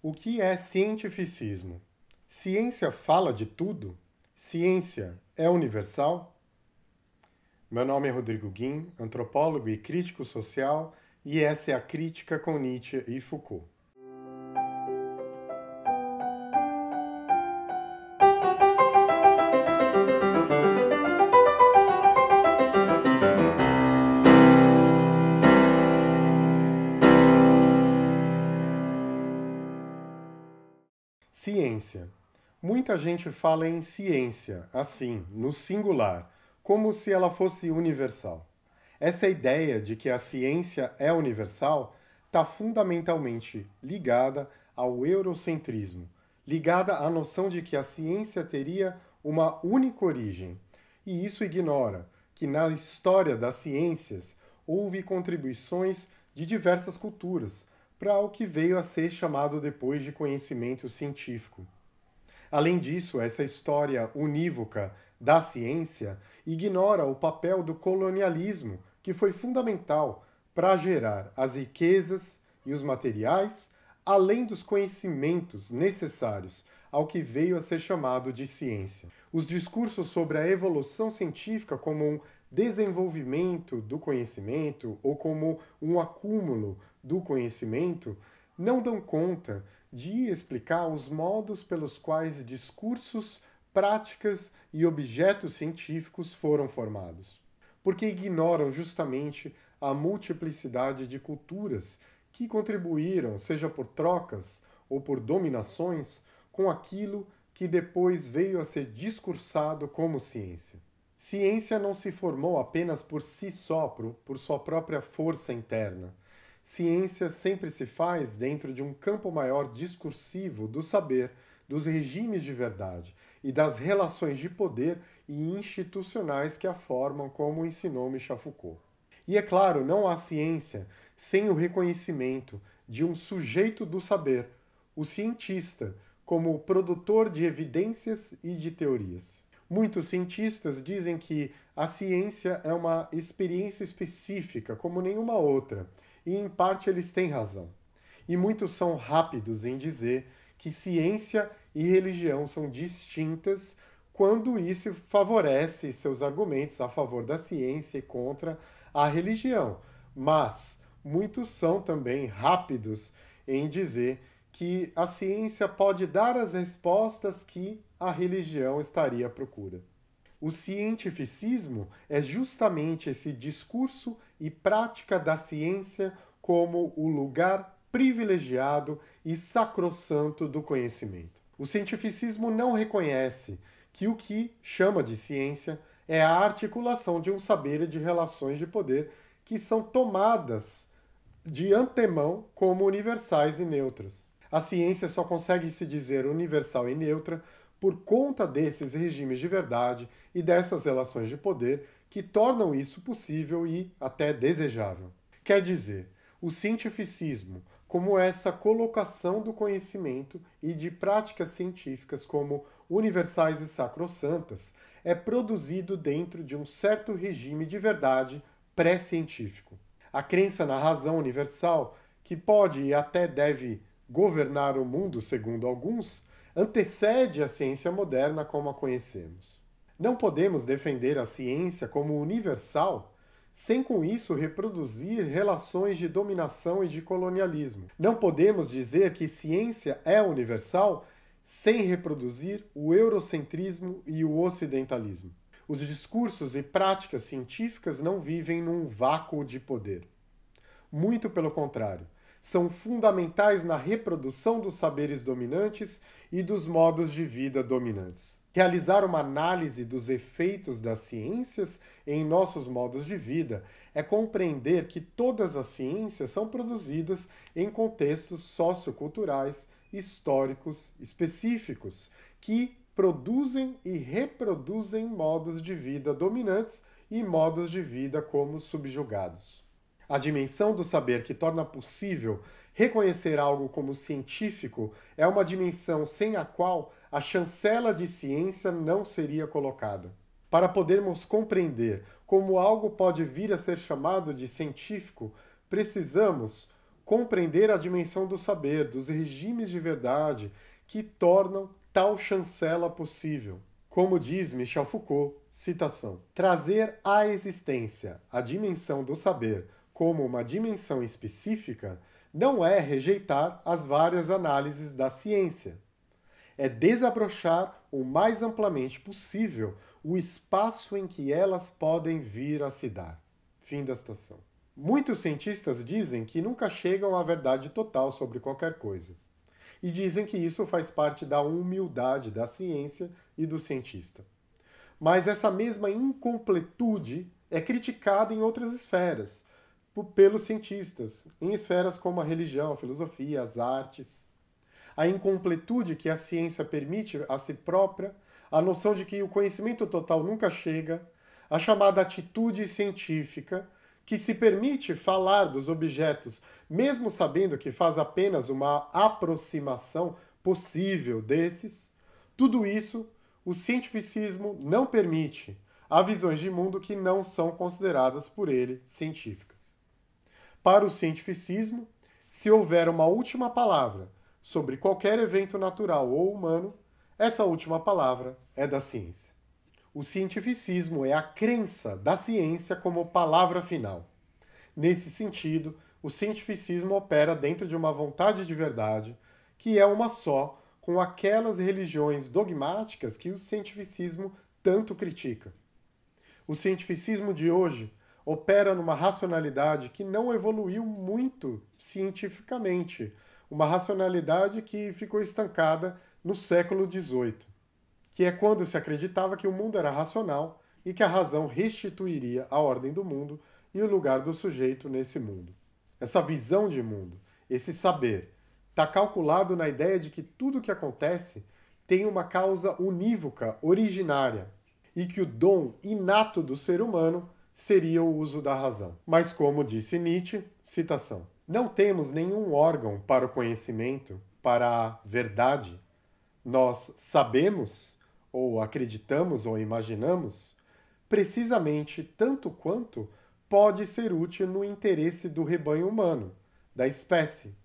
O que é cientificismo? Ciência fala de tudo? Ciência é universal? Meu nome é Rodrigo Guim, antropólogo e crítico social, e essa é a crítica com Nietzsche e Foucault. Ciência. Muita gente fala em ciência, assim, no singular, como se ela fosse universal. Essa ideia de que a ciência é universal está fundamentalmente ligada ao eurocentrismo, ligada à noção de que a ciência teria uma única origem. E isso ignora que na história das ciências houve contribuições de diversas culturas, para o que veio a ser chamado depois de conhecimento científico. Além disso, essa história unívoca da ciência ignora o papel do colonialismo, que foi fundamental para gerar as riquezas e os materiais, além dos conhecimentos necessários ao que veio a ser chamado de ciência. Os discursos sobre a evolução científica como um desenvolvimento do conhecimento ou como um acúmulo do conhecimento não dão conta de explicar os modos pelos quais discursos, práticas e objetos científicos foram formados, porque ignoram justamente a multiplicidade de culturas que contribuíram, seja por trocas ou por dominações, com aquilo que depois veio a ser discursado como ciência. Ciência não se formou apenas por si só, por sua própria força interna. Ciência sempre se faz dentro de um campo maior discursivo do saber, dos regimes de verdade e das relações de poder e institucionais que a formam, como ensinou Michel Foucault. E é claro, não há ciência sem o reconhecimento de um sujeito do saber, o cientista, como produtor de evidências e de teorias. Muitos cientistas dizem que a ciência é uma experiência específica, como nenhuma outra, e em parte eles têm razão. E muitos são rápidos em dizer que ciência e religião são distintas quando isso favorece seus argumentos a favor da ciência e contra a religião. Mas muitos são também rápidos em dizer que a ciência pode dar as respostas que a religião estaria à procura. O cientificismo é justamente esse discurso e prática da ciência como o lugar privilegiado e sacrossanto do conhecimento. O cientificismo não reconhece que o que chama de ciência é a articulação de um saber e de relações de poder que são tomadas de antemão como universais e neutras. A ciência só consegue se dizer universal e neutra por conta desses regimes de verdade e dessas relações de poder que tornam isso possível e até desejável. Quer dizer, o cientificismo, como essa colocação do conhecimento e de práticas científicas como universais e sacrossantas, é produzido dentro de um certo regime de verdade pré-científico. A crença na razão universal, que pode e até deve governar o mundo, segundo alguns, antecede a ciência moderna como a conhecemos. Não podemos defender a ciência como universal sem com isso reproduzir relações de dominação e de colonialismo. Não podemos dizer que ciência é universal sem reproduzir o eurocentrismo e o ocidentalismo. Os discursos e práticas científicas não vivem num vácuo de poder. Muito pelo contrário são fundamentais na reprodução dos saberes dominantes e dos modos de vida dominantes. Realizar uma análise dos efeitos das ciências em nossos modos de vida é compreender que todas as ciências são produzidas em contextos socioculturais, históricos específicos, que produzem e reproduzem modos de vida dominantes e modos de vida como subjugados. A dimensão do saber que torna possível reconhecer algo como científico é uma dimensão sem a qual a chancela de ciência não seria colocada. Para podermos compreender como algo pode vir a ser chamado de científico, precisamos compreender a dimensão do saber, dos regimes de verdade que tornam tal chancela possível. Como diz Michel Foucault, citação: trazer à existência a dimensão do saber como uma dimensão específica não é rejeitar as várias análises da ciência. É desabrochar o mais amplamente possível o espaço em que elas podem vir a se dar. Fim da citação. Muitos cientistas dizem que nunca chegam à verdade total sobre qualquer coisa. E dizem que isso faz parte da humildade da ciência e do cientista. Mas essa mesma incompletude é criticada em outras esferas, pelos cientistas, em esferas como a religião, a filosofia, as artes. A incompletude que a ciência permite a si própria, a noção de que o conhecimento total nunca chega, a chamada atitude científica, que se permite falar dos objetos, mesmo sabendo que faz apenas uma aproximação possível desses, tudo isso o cientificismo não permite a visões de mundo que não são consideradas por ele científicas. Para o cientificismo, se houver uma última palavra sobre qualquer evento natural ou humano, essa última palavra é da ciência. O cientificismo é a crença da ciência como palavra final. Nesse sentido, o cientificismo opera dentro de uma vontade de verdade, que é uma só com aquelas religiões dogmáticas que o cientificismo tanto critica. O cientificismo de hoje opera numa racionalidade que não evoluiu muito cientificamente, uma racionalidade que ficou estancada no século XVIII, que é quando se acreditava que o mundo era racional e que a razão restituiria a ordem do mundo e o lugar do sujeito nesse mundo. Essa visão de mundo, esse saber, está calculado na ideia de que tudo o que acontece tem uma causa unívoca, originária, e que o dom inato do ser humano seria o uso da razão. Mas, como disse Nietzsche, citação: Não temos nenhum órgão para o conhecimento, para a verdade. Nós sabemos, ou acreditamos, ou imaginamos, precisamente tanto quanto pode ser útil no interesse do rebanho humano, da espécie.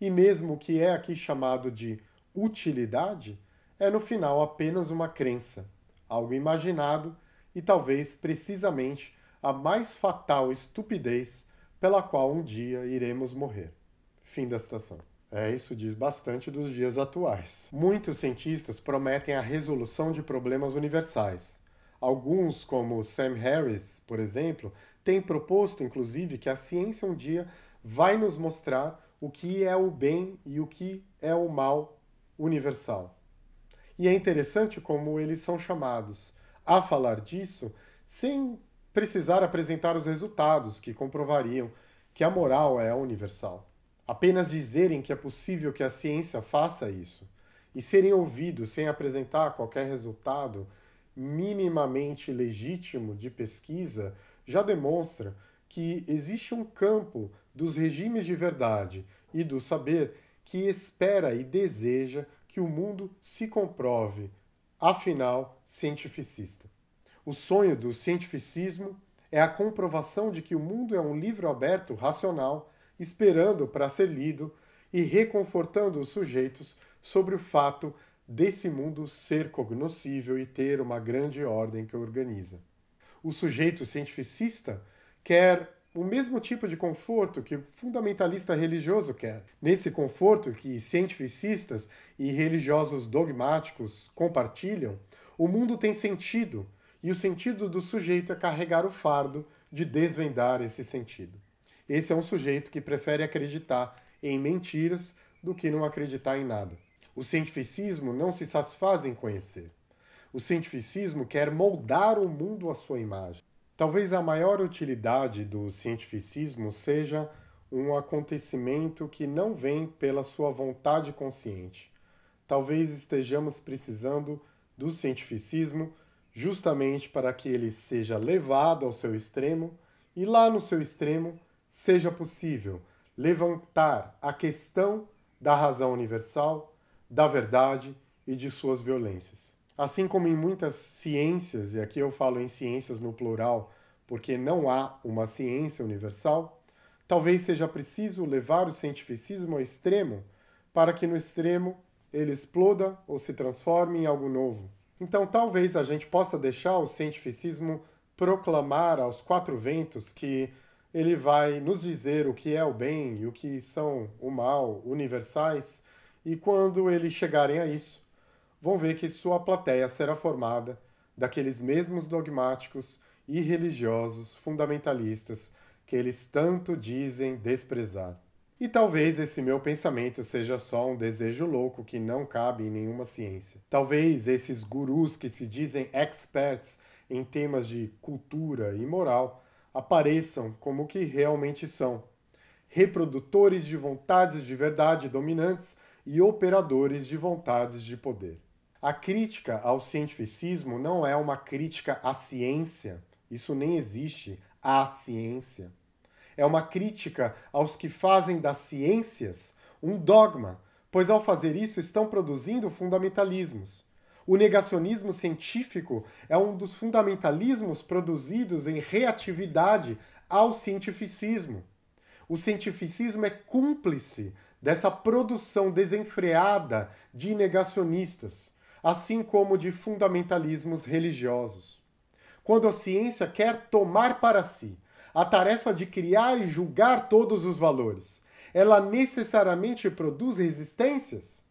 E mesmo o que é aqui chamado de utilidade, é no final apenas uma crença, algo imaginado e talvez precisamente a mais fatal estupidez pela qual um dia iremos morrer. Fim da citação. É, isso diz bastante dos dias atuais. Muitos cientistas prometem a resolução de problemas universais. Alguns, como Sam Harris, por exemplo, têm proposto, inclusive, que a ciência um dia vai nos mostrar o que é o bem e o que é o mal universal. E é interessante como eles são chamados a falar disso sem precisar apresentar os resultados que comprovariam que a moral é universal. Apenas dizerem que é possível que a ciência faça isso e serem ouvidos sem apresentar qualquer resultado minimamente legítimo de pesquisa já demonstra que existe um campo dos regimes de verdade e do saber que espera e deseja que o mundo se comprove, afinal, cientificista. O sonho do cientificismo é a comprovação de que o mundo é um livro aberto racional, esperando para ser lido e reconfortando os sujeitos sobre o fato desse mundo ser cognoscível e ter uma grande ordem que organiza. O sujeito cientificista quer o mesmo tipo de conforto que o fundamentalista religioso quer. Nesse conforto que cientificistas e religiosos dogmáticos compartilham, o mundo tem sentido e o sentido do sujeito é carregar o fardo de desvendar esse sentido. Esse é um sujeito que prefere acreditar em mentiras do que não acreditar em nada. O cientificismo não se satisfaz em conhecer. O cientificismo quer moldar o mundo à sua imagem. Talvez a maior utilidade do cientificismo seja um acontecimento que não vem pela sua vontade consciente. Talvez estejamos precisando do cientificismo justamente para que ele seja levado ao seu extremo e lá no seu extremo seja possível levantar a questão da razão universal, da verdade e de suas violências. Assim como em muitas ciências, e aqui eu falo em ciências no plural, porque não há uma ciência universal, Talvez seja preciso levar o cientificismo ao extremo para que no extremo ele exploda ou se transforme em algo novo. Então, talvez a gente possa deixar o cientificismo proclamar aos quatro ventos que ele vai nos dizer o que é o bem e o que são o mal, universais, e quando eles chegarem a isso, vão ver que sua plateia será formada daqueles mesmos dogmáticos e religiosos fundamentalistas que eles tanto dizem desprezar. E talvez esse meu pensamento seja só um desejo louco que não cabe em nenhuma ciência. Talvez esses gurus que se dizem experts em temas de cultura e moral apareçam como que realmente são: reprodutores de vontades de verdade dominantes e operadores de vontades de poder. A crítica ao cientificismo não é uma crítica à ciência, isso nem existe, a ciência é uma crítica aos que fazem das ciências um dogma, pois ao fazer isso estão produzindo fundamentalismos. O negacionismo científico é um dos fundamentalismos produzidos em reatividade ao cientificismo. O cientificismo é cúmplice dessa produção desenfreada de negacionistas, assim como de fundamentalismos religiosos. Quando a ciência quer tomar para si a tarefa de criar e julgar todos os valores. Ela necessariamente produz resistências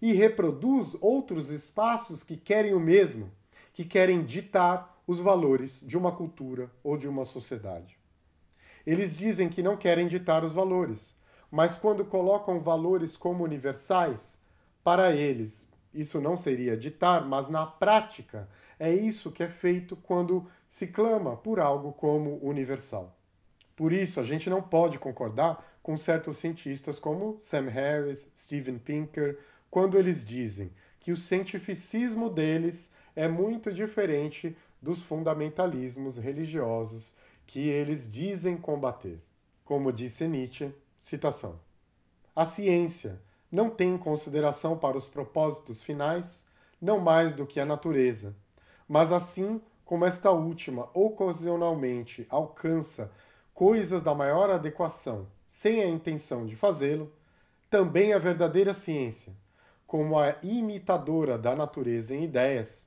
e reproduz outros espaços que querem o mesmo, que querem ditar os valores de uma cultura ou de uma sociedade. Eles dizem que não querem ditar os valores, mas quando colocam valores como universais, para eles isso não seria ditar, mas na prática é isso que é feito quando se clama por algo como universal. Por isso, a gente não pode concordar com certos cientistas como Sam Harris, Steven Pinker, quando eles dizem que o cientificismo deles é muito diferente dos fundamentalismos religiosos que eles dizem combater. Como disse Nietzsche, citação: A ciência não tem consideração para os propósitos finais, não mais do que a natureza, mas assim como esta última ocasionalmente alcança coisas da maior adequação sem a intenção de fazê-lo, também a verdadeira ciência, como a imitadora da natureza em ideias,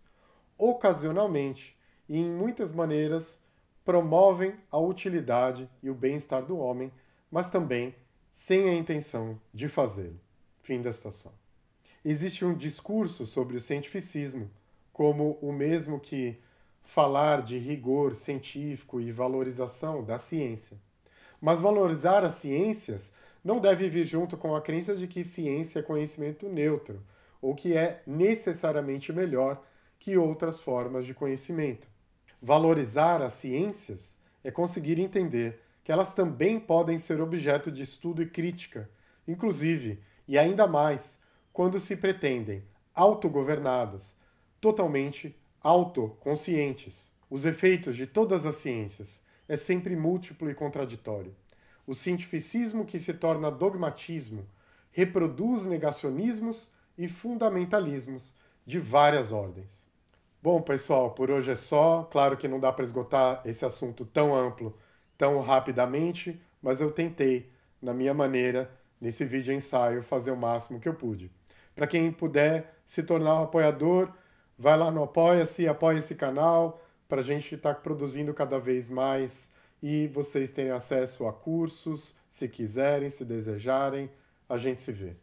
ocasionalmente e em muitas maneiras promovem a utilidade e o bem-estar do homem, mas também sem a intenção de fazê-lo. Fim da citação. Existe um discurso sobre o cientificismo como o mesmo que falar de rigor científico e valorização da ciência. Mas valorizar as ciências não deve vir junto com a crença de que ciência é conhecimento neutro ou que é necessariamente melhor que outras formas de conhecimento. Valorizar as ciências é conseguir entender que elas também podem ser objeto de estudo e crítica, inclusive e ainda mais quando se pretendem autogovernadas, totalmente autoconscientes. Os efeitos de todas as ciências é sempre múltiplo e contraditório. O cientificismo que se torna dogmatismo reproduz negacionismos e fundamentalismos de várias ordens. Bom, pessoal, por hoje é só. Claro que não dá para esgotar esse assunto tão amplo tão rapidamente, mas eu tentei, na minha maneira, nesse vídeo ensaio, fazer o máximo que eu pude. Para quem puder se tornar um apoiador, vai lá no Apoia-se, apoia esse canal, para a gente estar tá produzindo cada vez mais e vocês terem acesso a cursos, se quiserem, se desejarem. A gente se vê.